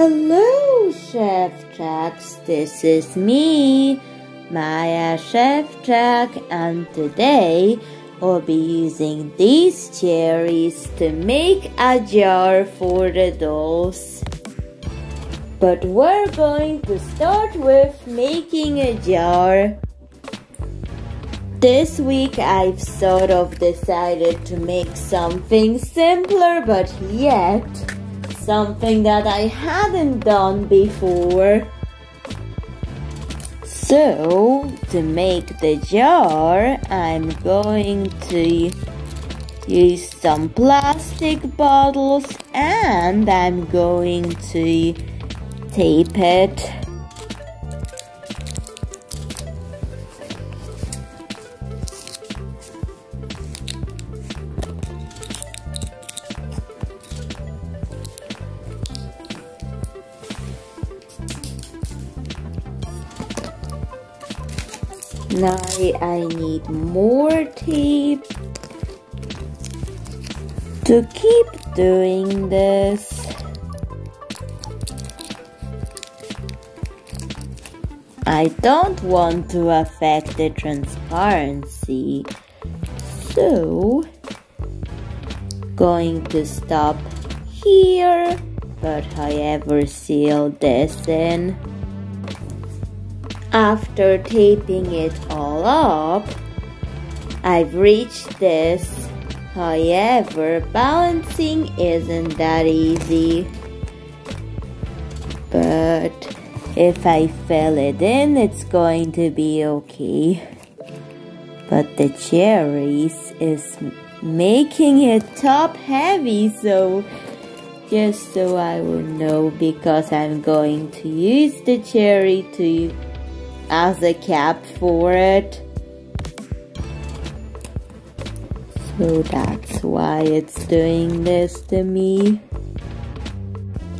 Hello, Chef Jax. This is me, Maya Chef Jack, and today we'll be using these cherries to make a jar for the dolls. But we're going to start with making a jar. This week I've sort of decided to make something simpler but yet something that I hadn't done before. So, to make the jar, I'm going to use some plastic bottles and I'm going to tape it Now I need more tape to keep doing this. I don't want to affect the transparency, so going to stop here, but I however seal this in. After taping it all up, I've reached this. However, balancing isn't that easy. But if I fill it in, it's going to be okay. But the cherries is making it top heavy, so just so I will know because I'm going to use the cherry to as a cap for it. So that's why it's doing this to me.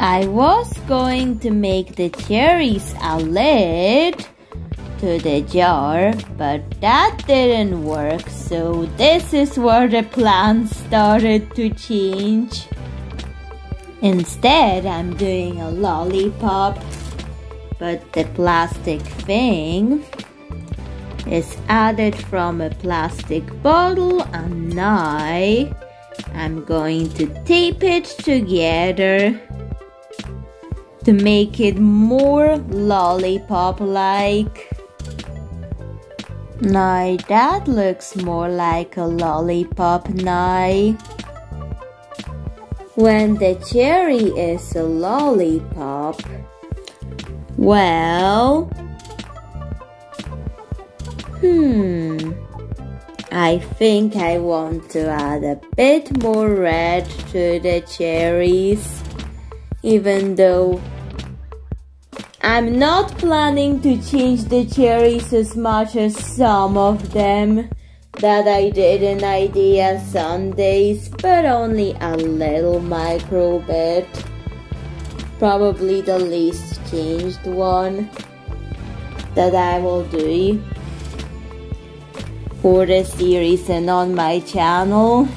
I was going to make the cherries a lid to the jar, but that didn't work, so this is where the plan started to change. Instead, I'm doing a lollipop but the plastic thing is added from a plastic bottle and now I'm going to tape it together to make it more lollipop like. Now that looks more like a lollipop now. When the cherry is a lollipop, well, hmm, I think I want to add a bit more red to the cherries, even though I'm not planning to change the cherries as much as some of them. That I did in Idea Sundays, but only a little micro bit probably the least changed one that I will do for the series and on my channel.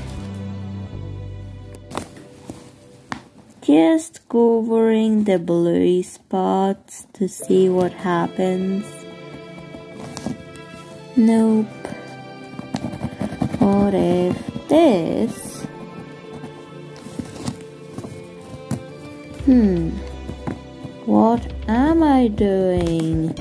Just covering the blue spots to see what happens. Nope. What if this Hmm. What am I doing?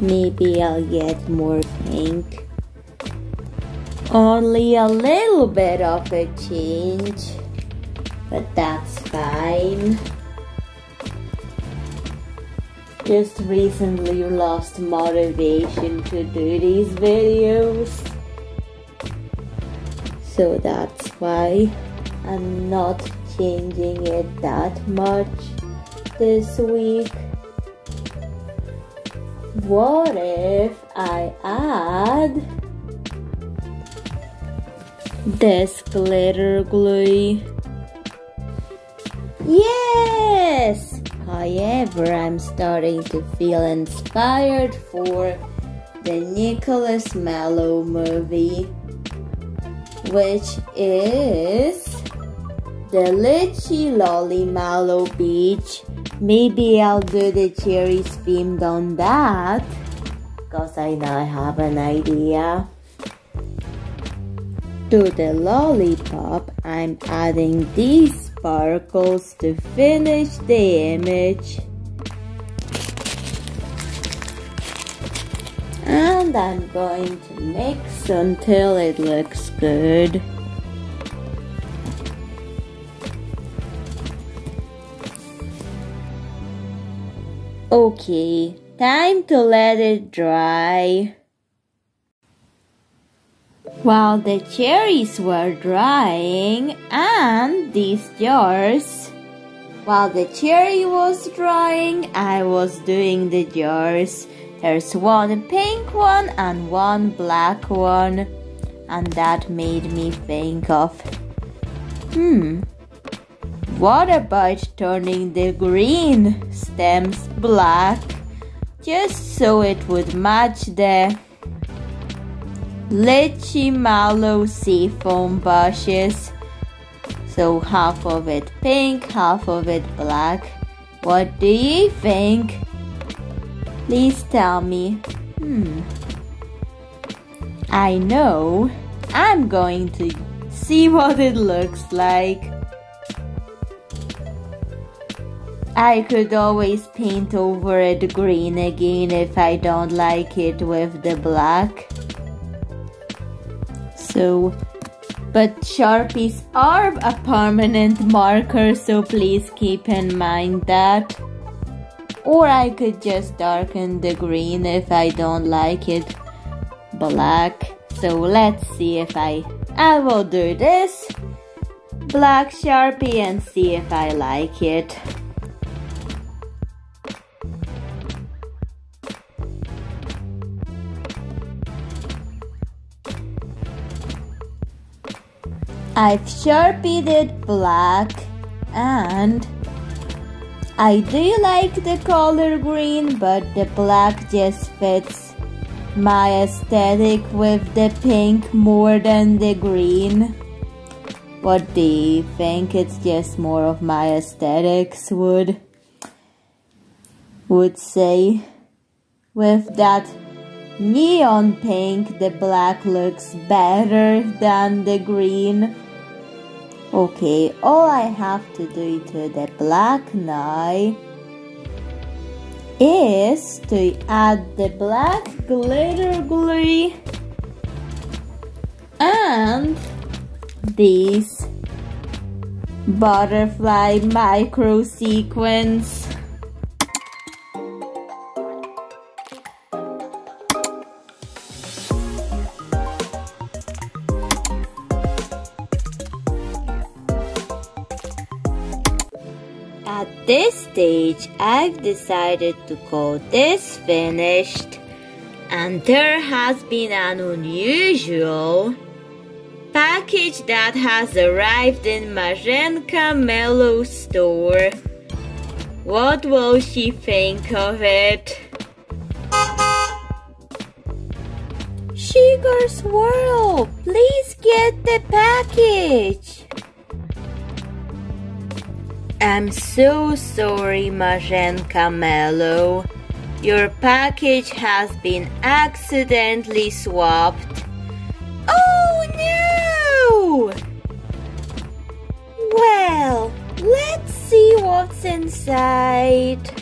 Maybe I'll get more pink. Only a little bit of a change, but that's fine. Just recently lost motivation to do these videos so that's why I'm not changing it that much this week. What if I add this glitter glue? Yes! However, I'm starting to feel inspired for the Nicholas Mallow movie which is the Lychee Lollimallow Beach. Maybe I'll do the cherries themed on that. Cause I now have an idea. To the lollipop, I'm adding these sparkles to finish the image. And I'm going to mix until it looks good. Okay, time to let it dry. While the cherries were drying and these jars, while the cherry was drying, I was doing the jars. There's one pink one and one black one, and that made me think of, hmm, what about turning the green stems black just so it would match the Litchi Mallow seafoam bushes? So half of it pink, half of it black. What do you think? Please tell me. Hmm. I know. I'm going to see what it looks like. I could always paint over it green again if I don't like it with the black. So, but Sharpies are a permanent marker so please keep in mind that. Or I could just darken the green if I don't like it black. So let's see if I, I will do this black Sharpie and see if I like it. I've sharpied it black and I do like the color green but the black just fits my aesthetic with the pink more than the green. What do you think? It's just more of my aesthetics would would say. With that neon pink, the black looks better than the green. Okay, all I have to do to the black now is to add the black glitter glue and these butterfly micro sequins. At this stage, I've decided to call this finished and there has been an unusual package that has arrived in Marzenka Mellow store. What will she think of it? Sugar Swirl, please get the package. I'm so sorry, Marzenka Mellow. Your package has been accidentally swapped. Oh no! Well, let's see what's inside.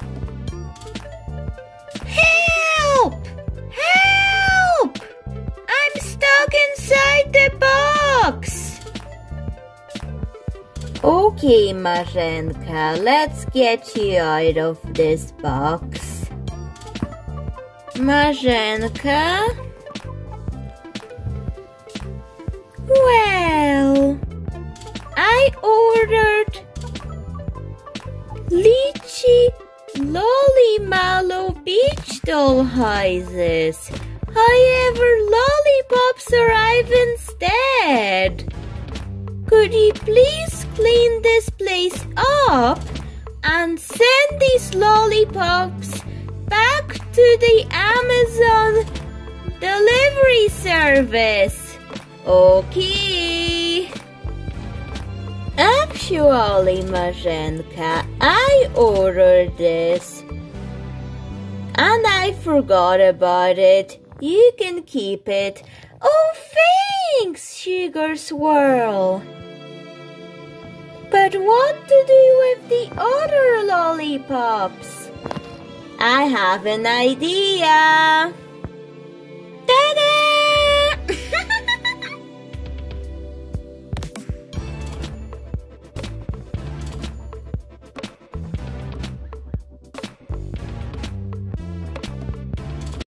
Okay, Marzenka, let's get you out of this box. Marzenka? Well, I ordered lychee lolly mallow beach doll houses. However, lollipops arrive instead. Could you please clean this place up and send these lollipops back to the Amazon delivery service? Okay. Actually, Marzenka, I ordered this. And I forgot about it. You can keep it. Oh, thanks, Sugar Swirl. But what to do with the other lollipops? I have an idea.